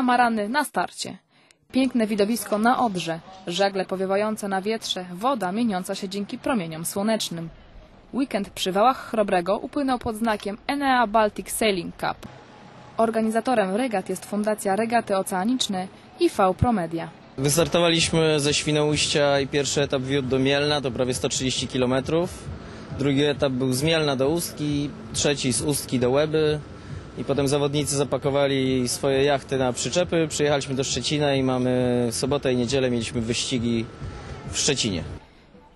katamarany na starcie. Piękne widowisko na Odrze, żagle powiewające na wietrze, woda mieniąca się dzięki promieniom słonecznym. Weekend przy wałach Chrobrego upłynął pod znakiem Enea Baltic Sailing Cup. Organizatorem regat jest Fundacja Regaty Oceaniczne i V Promedia. Wystartowaliśmy ze Świnoujścia i pierwszy etap wiódł do Mielna, to prawie 130 km. Drugi etap był z Mielna do Ustki, trzeci z Ustki do Łeby. I potem zawodnicy zapakowali swoje jachty na przyczepy, przyjechaliśmy do Szczecina i mamy sobotę i niedzielę mieliśmy wyścigi w Szczecinie.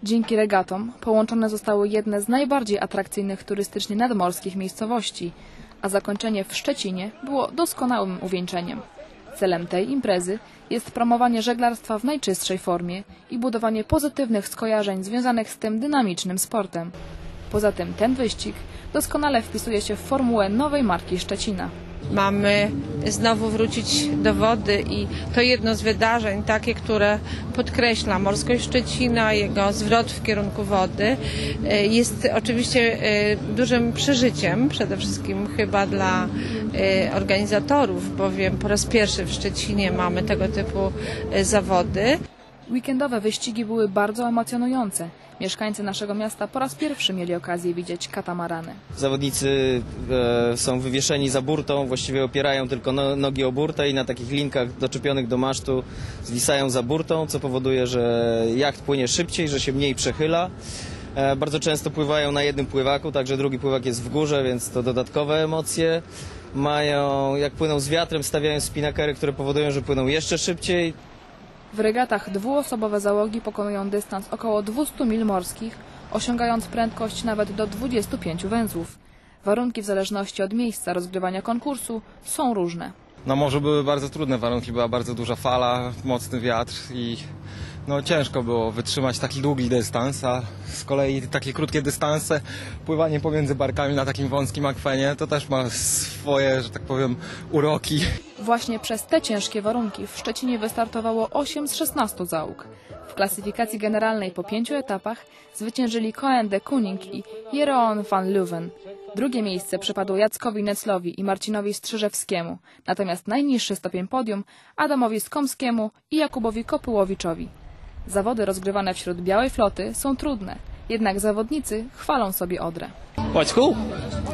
Dzięki regatom połączone zostały jedne z najbardziej atrakcyjnych turystycznie nadmorskich miejscowości, a zakończenie w Szczecinie było doskonałym uwieńczeniem. Celem tej imprezy jest promowanie żeglarstwa w najczystszej formie i budowanie pozytywnych skojarzeń związanych z tym dynamicznym sportem. Poza tym ten wyścig doskonale wpisuje się w formułę nowej marki Szczecina. Mamy znowu wrócić do wody i to jedno z wydarzeń, takie, które podkreśla morskość Szczecina, jego zwrot w kierunku wody, e, jest oczywiście e, dużym przeżyciem, przede wszystkim chyba dla e, organizatorów, bowiem po raz pierwszy w Szczecinie mamy tego typu zawody. Weekendowe wyścigi były bardzo emocjonujące. Mieszkańcy naszego miasta po raz pierwszy mieli okazję widzieć katamarany. Zawodnicy e, są wywieszeni za burtą, właściwie opierają tylko no, nogi o burtę i na takich linkach doczepionych do masztu zwisają za burtą, co powoduje, że jacht płynie szybciej, że się mniej przechyla. E, bardzo często pływają na jednym pływaku, także drugi pływak jest w górze, więc to dodatkowe emocje. Mają, jak płyną z wiatrem, stawiają spinakery, które powodują, że płyną jeszcze szybciej. W regatach dwuosobowe załogi pokonują dystans około 200 mil morskich, osiągając prędkość nawet do 25 węzłów. Warunki w zależności od miejsca rozgrywania konkursu są różne. Na morzu były bardzo trudne warunki, była bardzo duża fala, mocny wiatr i no, ciężko było wytrzymać taki długi dystans, a z kolei takie krótkie dystanse, pływanie pomiędzy barkami na takim wąskim akwenie, to też ma swoje, że tak powiem, uroki. Właśnie przez te ciężkie warunki w Szczecinie wystartowało 8 z 16 załóg. W klasyfikacji generalnej po pięciu etapach zwyciężyli Coen de Kuning i Jeroen van Leuven. Drugie miejsce przypadło Jackowi Neclowi i Marcinowi Strzyżewskiemu, natomiast najniższy stopień podium Adamowi Skomskiemu i Jakubowi Kopyłowiczowi. Zawody rozgrywane wśród białej floty są trudne, jednak zawodnicy chwalą sobie Odrę. Oh, it's cool.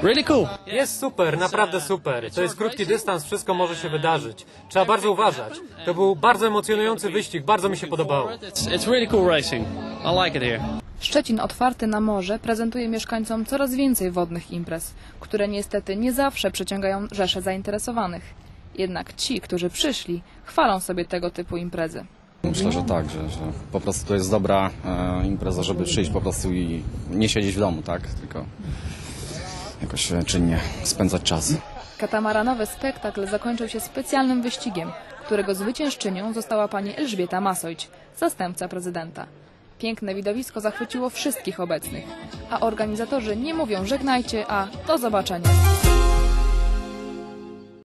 Really cool. Jest super, naprawdę super. To jest krótki dystans, wszystko może się wydarzyć. Trzeba bardzo uważać. To był bardzo emocjonujący wyścig, bardzo mi się podobało. It's, it's really cool racing. I like it here. Szczecin otwarty na morze prezentuje mieszkańcom coraz więcej wodnych imprez, które niestety nie zawsze przyciągają rzesze zainteresowanych. Jednak ci, którzy przyszli, chwalą sobie tego typu imprezy. Myślę, że tak, że, że po prostu to jest dobra e, impreza, żeby przyjść po prostu i nie siedzieć w domu, tak? Tylko jakoś e, czynnie spędzać czas. Katamaranowy spektakl zakończył się specjalnym wyścigiem, którego zwyciężczynią została pani Elżbieta Masojć, zastępca prezydenta. Piękne widowisko zachwyciło wszystkich obecnych, a organizatorzy nie mówią żegnajcie, a do zobaczenia.